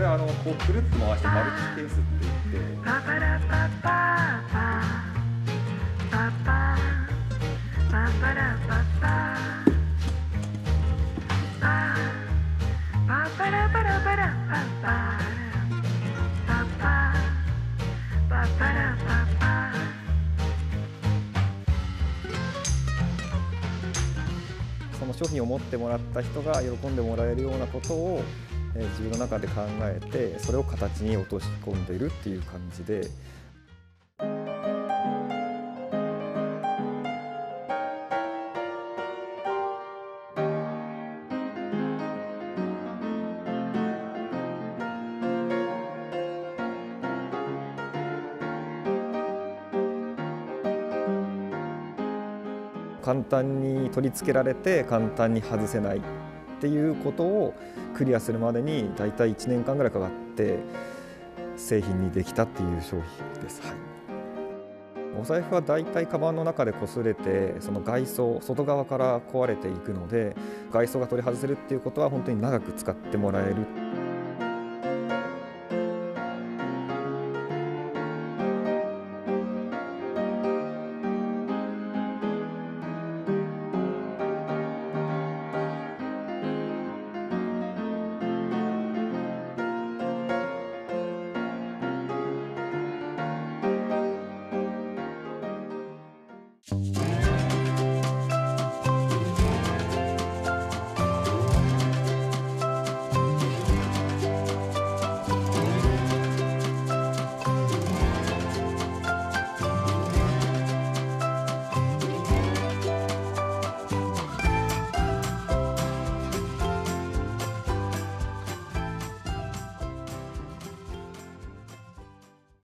こうくるっと回してマルチケースって言ってパパラパパパパパパパパラパパパパパラパラパラパパその商品を持ってもらった人が喜んでもらえるようなことを、えー自分の中で考えてそれを形に落とし込んでるっていう感じで。簡単に取り付けられて簡単に外せない。っていうことをクリアするまでに大体1年間ぐらいかかって製品にできたっていう商品です。はいお財布はだいたいカバンの中で擦れてその外装外側から壊れていくので外装が取り外せるっていうことは本当に長く使ってもらえる